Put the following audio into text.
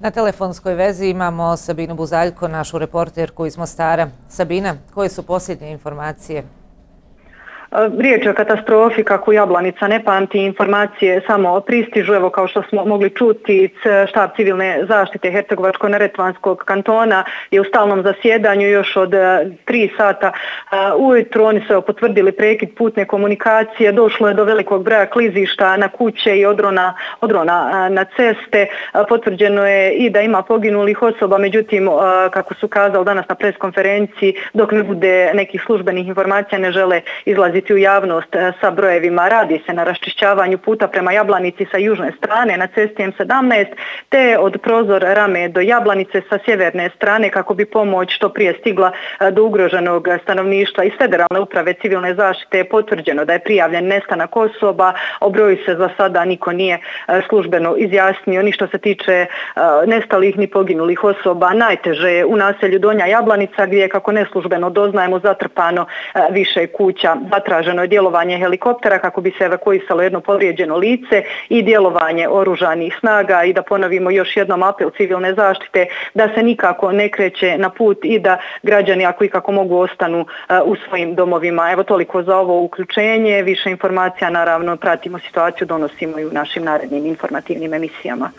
Na telefonskoj vezi imamo Sabinu Buzaljko, našu reporterku iz Mostara. Sabina, koje su posljednje informacije? Riječ je o katastrofi kako Jablanica ne pamti informacije samo pristižu, evo kao što smo mogli čuti, štab civilne zaštite Hercegovačko-Neretvanskog kantona je u stalnom zasjedanju još od tri sata ujutru. Oni su potvrdili prekid putne komunikacije, došlo je do velikog broja klizišta na kuće i odrona, odrona na ceste. Potvrđeno je i da ima poginulih osoba, međutim, kako su kazali danas na preskonferenciji, dok ne bude nekih službenih informacija, ne žele izlaziti u javnost e, sa brojevima. Radi se na raščišćavanju puta prema Jablanici sa južne strane na cesti M17 te od prozor rame do Jablanice sa sjeverne strane kako bi pomoć što prije stigla e, do ugroženog stanovništva. Iz federalne uprave civilne zaštite je potvrđeno da je prijavljen nestanak osoba. O broju se za sada niko nije e, službeno izjasnio. Ni što se tiče nestalih ni poginulih osoba. Najteže je u naselju Donja Jablanica gdje je kako neslužbeno doznajemo zatrpano više kuća zatraženo je djelovanje helikoptera kako bi se evakuisalo jedno povrijeđeno lice i djelovanje oružanih snaga i da ponovimo još jednom apel civilne zaštite da se nikako ne kreće na put i da građani ako i kako mogu ostanu e, u svojim domovima. Evo toliko za ovo uključenje. Više informacija naravno pratimo situaciju, donosimo i u našim narednim informativnim emisijama.